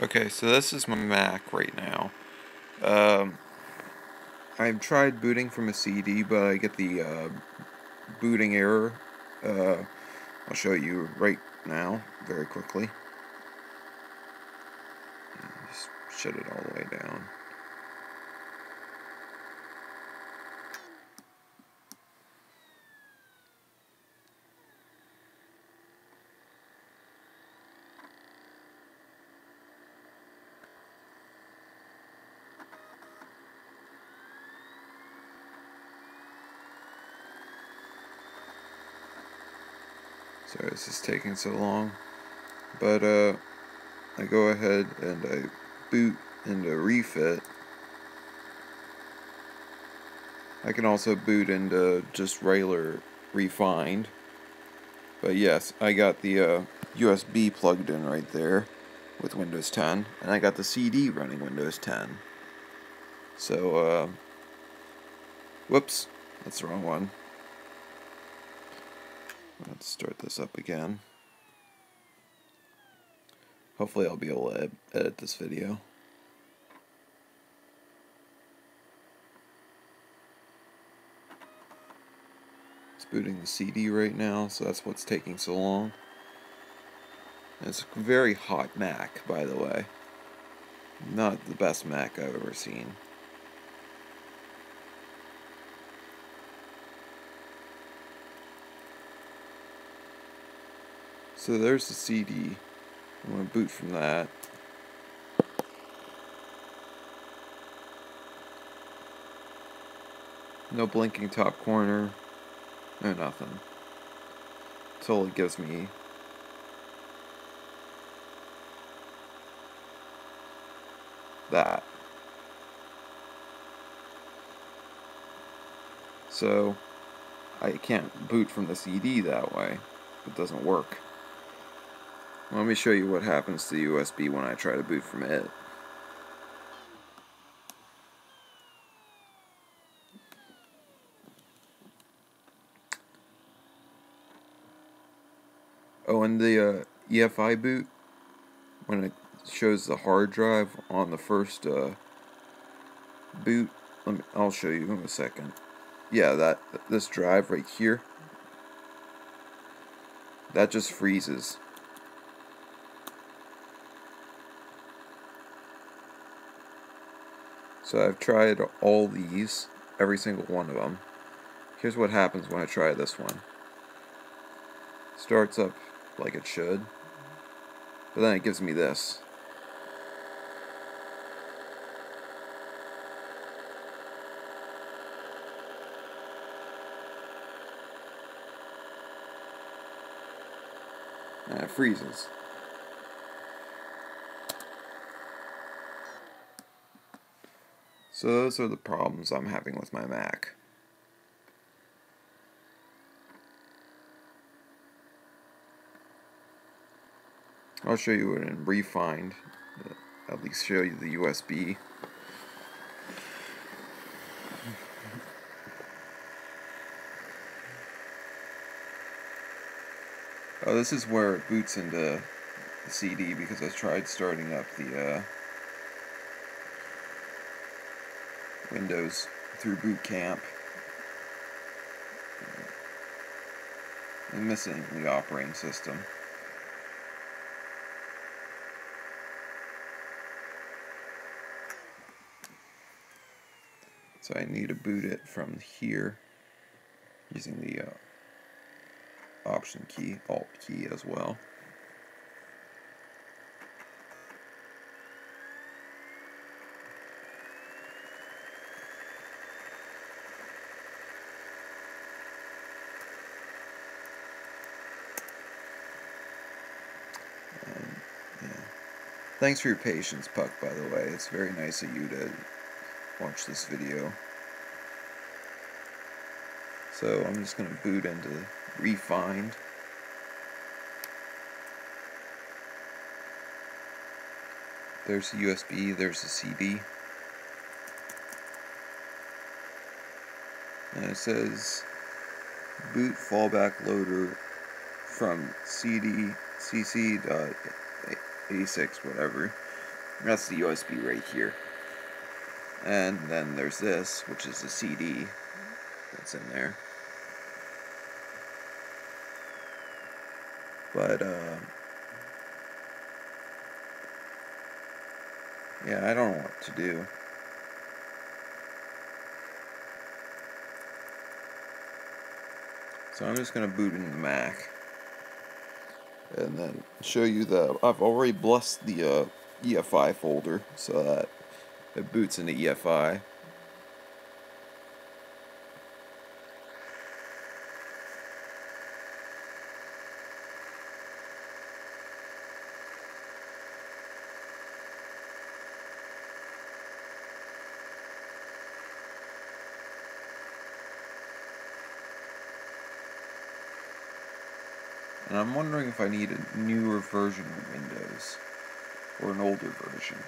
Okay, so this is my Mac right now. Um, I've tried booting from a CD, but I get the uh, booting error. Uh, I'll show you right now, very quickly. Just shut it all the way down. Sorry, this is taking so long. But, uh, I go ahead and I boot into rEFIt. I can also boot into just regular rEFInd. But yes, I got the uh, USB plugged in right there with Windows 10. And I got the CD running Windows 10. So, uh, whoops, that's the wrong one. Let's start this up again. Hopefully I'll be able to edit this video. It's booting the CD right now, so that's what's taking so long. And it's a very hot Mac, by the way. Not the best Mac I've ever seen. So there's the CD. I'm going to boot from that. No blinking top corner. No nothing. Until it gives me that. So I can't boot from the CD that way. It doesn't work. Let me show you what happens to the USB when I try to boot from it. Oh, and the uh, EFI boot, when it shows the hard drive on the first uh, boot, let me, I'll show you in a second. Yeah, that this drive right here, that just freezes. So I've tried all these, every single one of them. Here's what happens when I try this one. Starts up like it should, but then it gives me this. And it freezes. So those are the problems I'm having with my Mac. I'll show you it in rEFInd, at least show you the USB. Oh, this is where it boots into the CD because I tried starting up the uh, Windows through boot camp. And missing the operating system. So I need to boot it from here using the uh, option key, alt key as well. Thanks for your patience, Puck, by the way. It's very nice of you to watch this video. So I'm just going to boot into rEFInd. There's the USB, there's the CD. And it says boot fallback loader from CD cc 86, whatever. That's the USB right here. And then there's this, which is a CD that's in there. But, uh, yeah, I don't know what to do. So I'm just going to boot in the Mac. And then show you the, I've already blessed the uh, EFI folder so that it boots into EFI. And I'm wondering if I need a newer version of Windows or an older version.